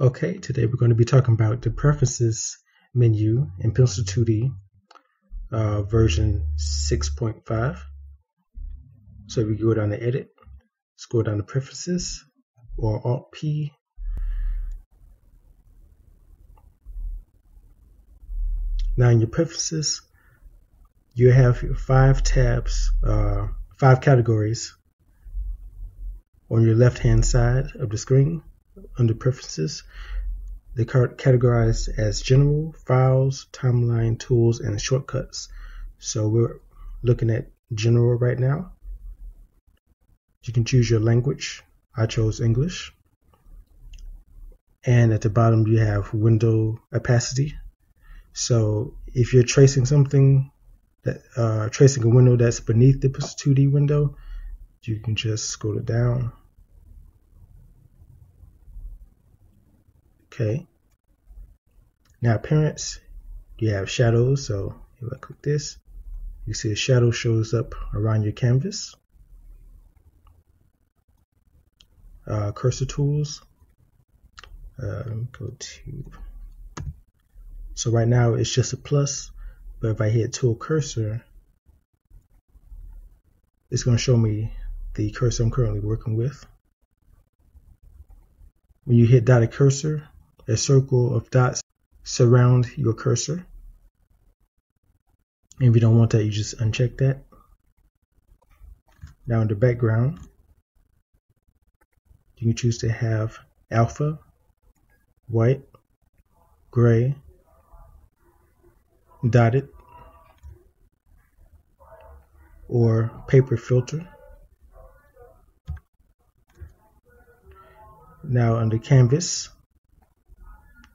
Okay, today we're going to be talking about the Preferences menu in Pencil 2D uh, version 6.5. So we go down to Edit, scroll down to Preferences, or Alt P. Now in your Preferences, you have five tabs, uh, five categories on your left hand side of the screen under preferences. They are categorized as general, files, timeline, tools, and shortcuts. So we're looking at general right now. You can choose your language. I chose English. And at the bottom you have window opacity. So if you're tracing something that uh, tracing a window that's beneath the 2D window, you can just scroll it down Okay. Now appearance, you have shadows. So if I click this, you see a shadow shows up around your canvas. Uh, cursor tools. Uh, go to. So right now it's just a plus, but if I hit tool cursor, it's going to show me the cursor I'm currently working with. When you hit dotted cursor, a circle of dots surround your cursor. If you don't want that, you just uncheck that. Now in the background, you can choose to have alpha, white, gray, dotted, or paper filter. Now under canvas,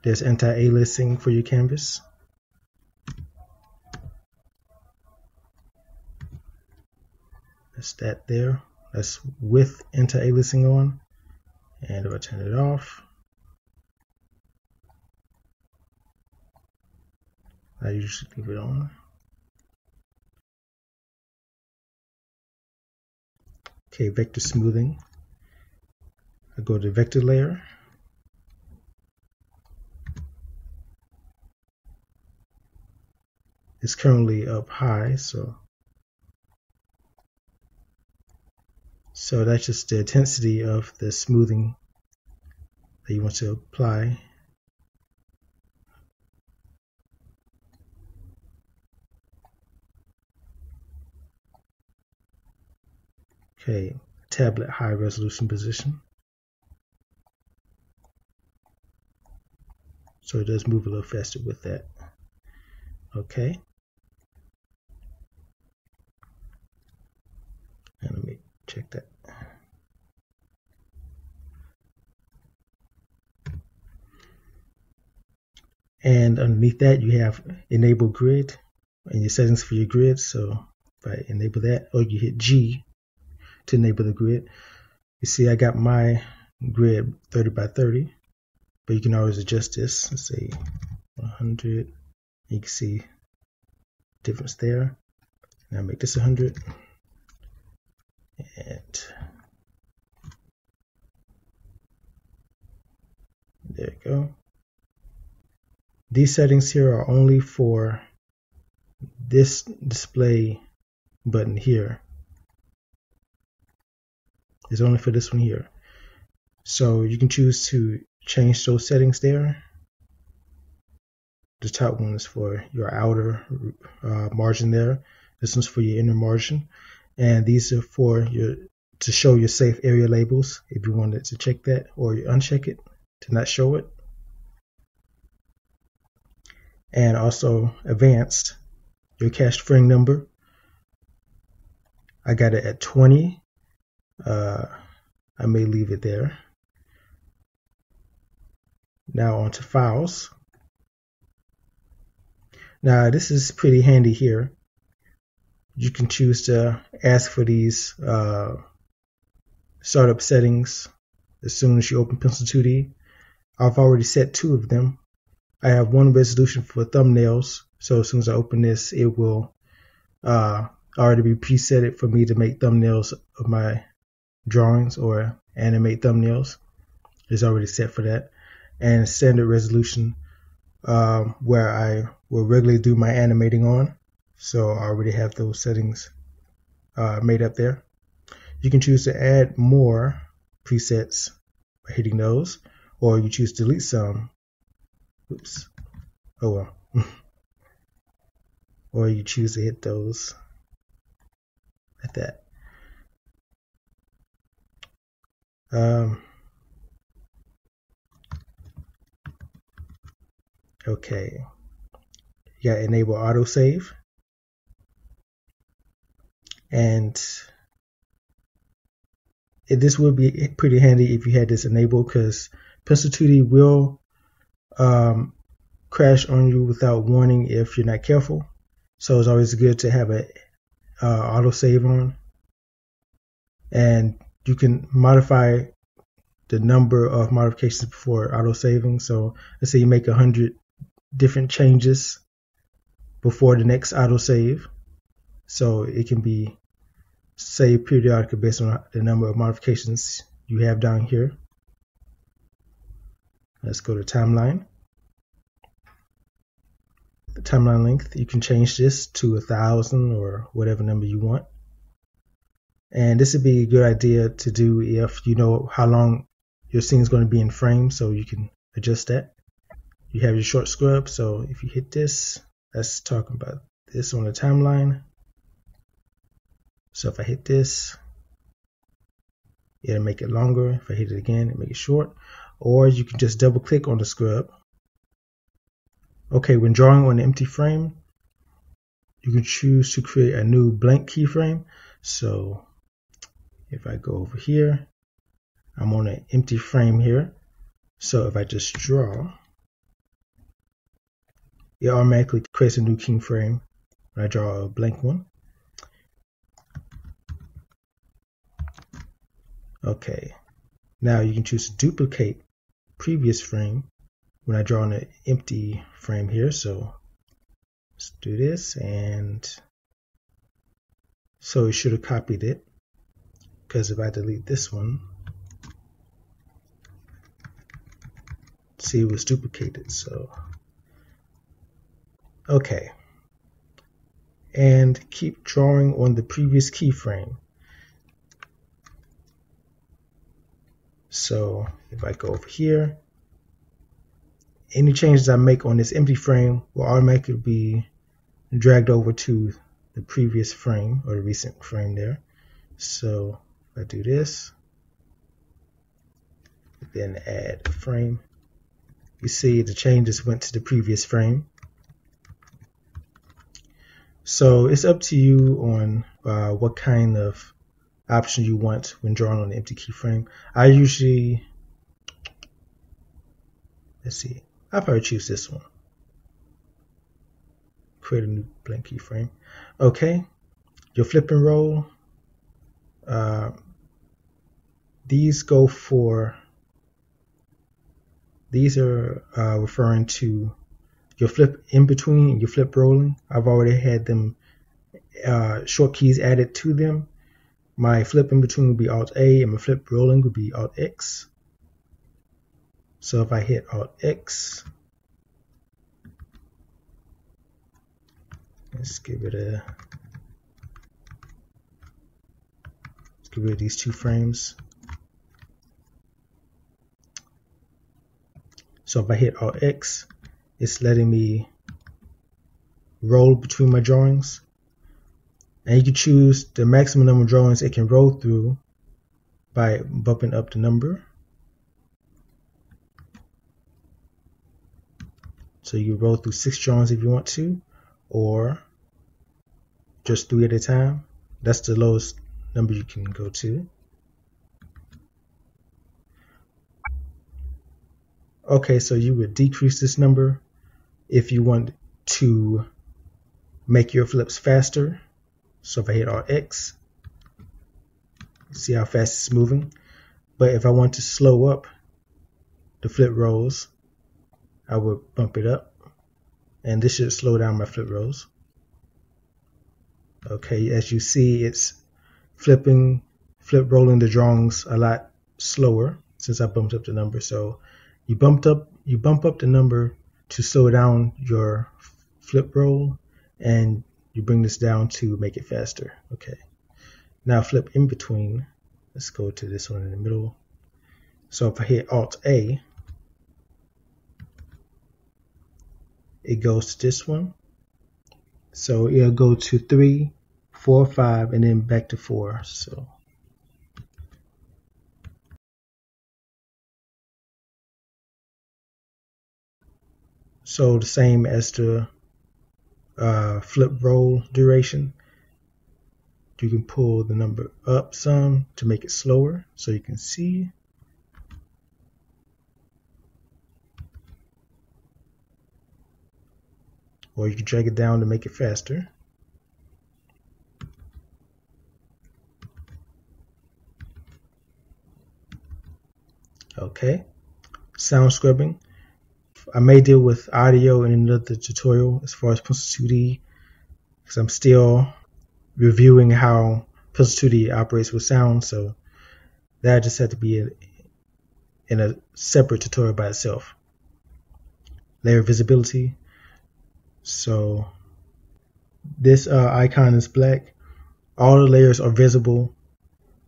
there's anti-aliasing for your canvas. That's that there. That's with anti-aliasing on. And if I turn it off, I usually leave it on. Okay, vector smoothing. I go to vector layer. Is currently up high, so so that's just the intensity of the smoothing that you want to apply. Okay, tablet high resolution position. So it does move a little faster with that. Okay. And let me check that. And underneath that, you have enable grid and your settings for your grid. So if I enable that, or you hit G to enable the grid, you see I got my grid 30 by 30, but you can always adjust this. Let's say 100. You can see difference there. Now make this 100 and there you go. These settings here are only for this display button here. It's only for this one here. So you can choose to change those settings there. The top one is for your outer uh, margin there. This one's for your inner margin and these are for your to show your safe area labels if you wanted to check that or you uncheck it to not show it. And also advanced your cached frame number. I got it at 20 uh, I may leave it there. Now onto files. Now this is pretty handy here you can choose to ask for these uh, startup settings as soon as you open Pencil 2D. I've already set two of them. I have one resolution for thumbnails, so as soon as I open this, it will uh, already be presetted for me to make thumbnails of my drawings or animate thumbnails. It's already set for that. and standard resolution um, where I will regularly do my animating on. So I already have those settings uh, made up there. You can choose to add more presets by hitting those, or you choose to delete some. Oops. Oh well. or you choose to hit those like that. Um, okay. You got enable autosave. And it, this would be pretty handy if you had this enabled because Pencil 2D will um, crash on you without warning if you're not careful. So it's always good to have a uh, autosave on. And you can modify the number of modifications before auto saving. So let's say you make a hundred different changes before the next auto save, So it can be saved periodically based on the number of modifications you have down here. Let's go to timeline. The timeline length, you can change this to a thousand or whatever number you want. And this would be a good idea to do if you know how long your scene is going to be in frame, so you can adjust that. You have your short scrub, so if you hit this, that's talking about this on the timeline. So if I hit this, it'll make it longer. If I hit it again, it'll make it short. Or you can just double click on the scrub. Okay, when drawing on an empty frame, you can choose to create a new blank keyframe. So if I go over here, I'm on an empty frame here. So if I just draw, it automatically creates a new keyframe when I draw a blank one. Okay, now you can choose to duplicate previous frame when I draw on an empty frame here. So let's do this and so it should have copied it because if I delete this one, see it was duplicated. So, okay. And keep drawing on the previous keyframe. So if I go over here, any changes I make on this empty frame will automatically be dragged over to the previous frame or the recent frame there. So if I do this, then add a frame, you see the changes went to the previous frame. So it's up to you on uh, what kind of option you want when drawing on an empty keyframe. I usually, let's see, I'll probably choose this one. Create a new blank keyframe. Okay, your flip and roll. Uh, these go for, these are uh, referring to your flip in between and your flip rolling. I've already had them uh, short keys added to them my flip in between would be Alt A and my flip rolling would be Alt X. So if I hit Alt X, let's give it a, let's rid of these two frames. So if I hit Alt X, it's letting me roll between my drawings and you can choose the maximum number of drawings it can roll through by bumping up the number. So you roll through six drawings if you want to, or just three at a time. That's the lowest number you can go to. Okay, so you would decrease this number if you want to make your flips faster so if I hit Alt X, see how fast it's moving. But if I want to slow up the flip rolls, I would bump it up. And this should slow down my flip rolls. Okay, as you see, it's flipping, flip rolling the drawings a lot slower since I bumped up the number. So you bumped up you bump up the number to slow down your flip roll and you bring this down to make it faster. Okay. Now flip in between. Let's go to this one in the middle. So if I hit Alt A, it goes to this one. So it'll go to three, four, five, and then back to four. So So the same as the uh, flip roll duration, you can pull the number up some to make it slower so you can see. Or you can drag it down to make it faster. Okay, sound scrubbing. I may deal with audio in another tutorial as far as Pencil 2D because I'm still reviewing how Pencil 2D operates with sound. So that just had to be in a separate tutorial by itself. Layer visibility. So this uh, icon is black. All the layers are visible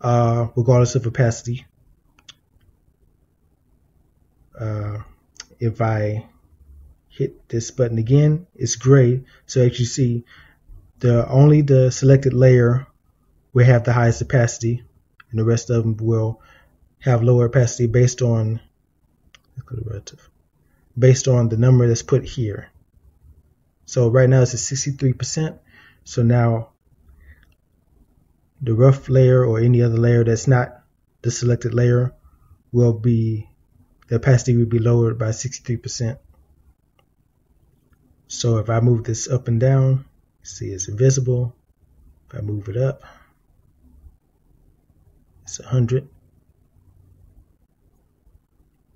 uh, regardless of opacity. Uh, if I hit this button again, it's gray. So as you see, the only the selected layer will have the highest opacity, and the rest of them will have lower opacity based on relative, based on the number that's put here. So right now it's at 63%. So now the rough layer or any other layer that's not the selected layer will be the opacity would be lowered by 63%. So if I move this up and down, see it's invisible. If I move it up, it's 100.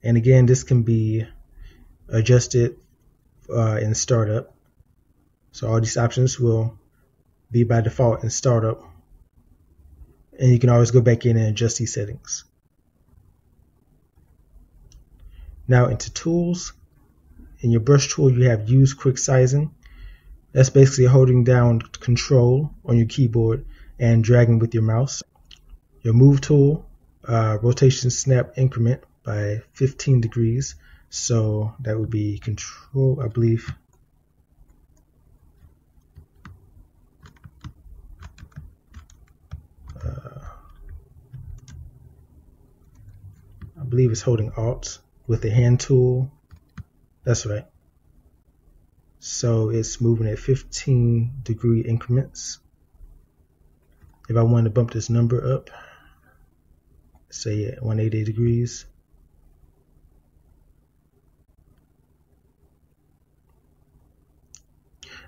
And again, this can be adjusted uh, in startup. So all these options will be by default in startup. And you can always go back in and adjust these settings. Now into tools, in your brush tool you have use quick sizing. That's basically holding down control on your keyboard and dragging with your mouse. Your move tool, uh, rotation snap increment by 15 degrees. So that would be control, I believe. Uh, I believe it's holding Alt with the hand tool. That's right. So it's moving at 15 degree increments. If I want to bump this number up, say at 180 degrees,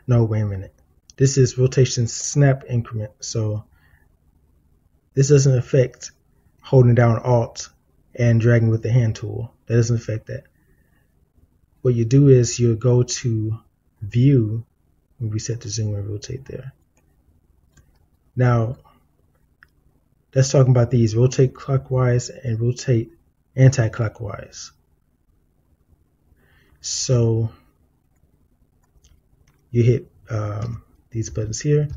no, wait a minute. This is rotation snap increment. So this doesn't affect holding down Alt and dragging with the hand tool. That doesn't affect that. What you do is you go to view and reset the zoom and rotate there. Now, let's talk about these rotate clockwise and rotate anti-clockwise. So you hit um, these buttons here.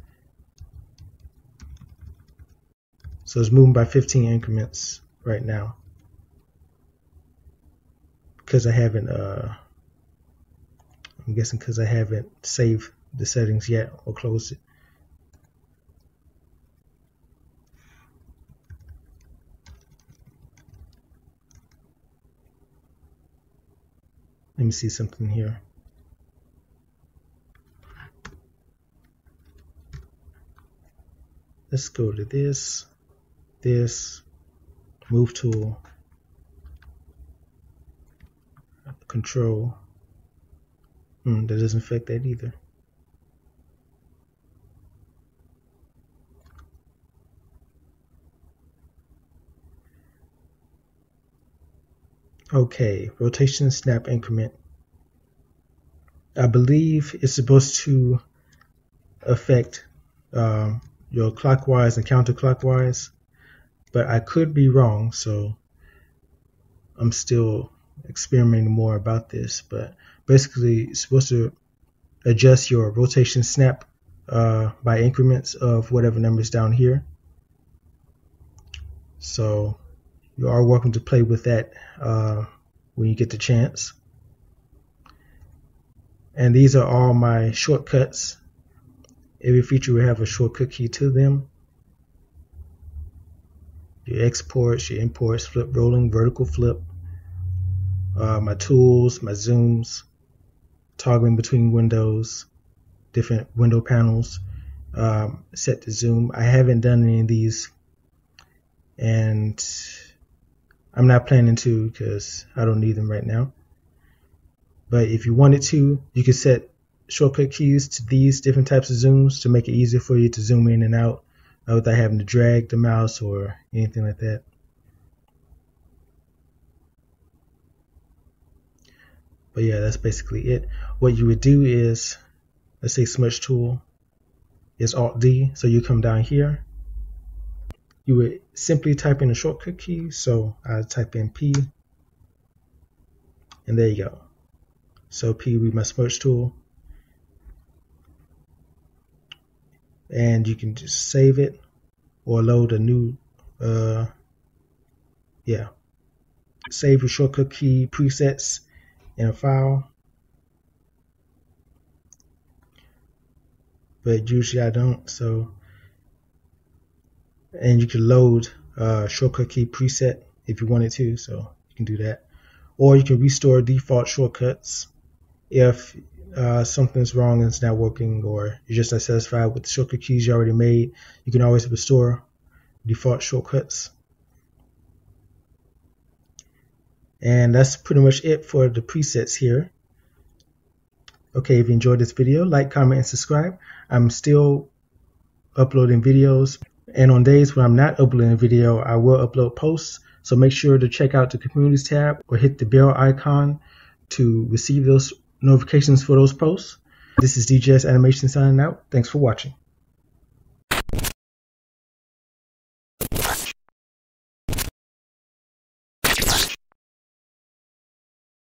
So it's moving by 15 increments right now because I haven't uh I'm guessing because I haven't saved the settings yet or closed it. Let me see something here. Let's go to this, this, move tool, control. Hmm, that doesn't affect that either. Okay, rotation snap increment. I believe it's supposed to affect um, your clockwise and counterclockwise, but I could be wrong, so I'm still experimenting more about this, but basically it's supposed to adjust your rotation snap uh, by increments of whatever numbers down here. So you are welcome to play with that uh, when you get the chance. And these are all my shortcuts. Every feature will have a shortcut key to them. Your exports, your imports, flip rolling, vertical flip, uh, my tools, my zooms, toggling between windows, different window panels, um, set to zoom. I haven't done any of these and I'm not planning to because I don't need them right now. But if you wanted to, you could set shortcut keys to these different types of zooms to make it easier for you to zoom in and out without having to drag the mouse or anything like that. But yeah, that's basically it. What you would do is, let's say smudge tool is Alt D. So you come down here. You would simply type in a shortcut key. So I type in P and there you go. So P would be my smudge tool. And you can just save it or load a new, uh, yeah. Save your shortcut key presets in a file. But usually I don't, so. And you can load a shortcut key preset if you wanted to, so you can do that. Or you can restore default shortcuts if uh, something's wrong and it's not working, or you're just not satisfied with the shortcut keys you already made. You can always restore default shortcuts. And that's pretty much it for the presets here. Okay, if you enjoyed this video, like, comment, and subscribe. I'm still uploading videos. And on days when I'm not uploading a video, I will upload posts. So make sure to check out the communities tab or hit the bell icon to receive those notifications for those posts. This is DJS Animation signing out. Thanks for watching.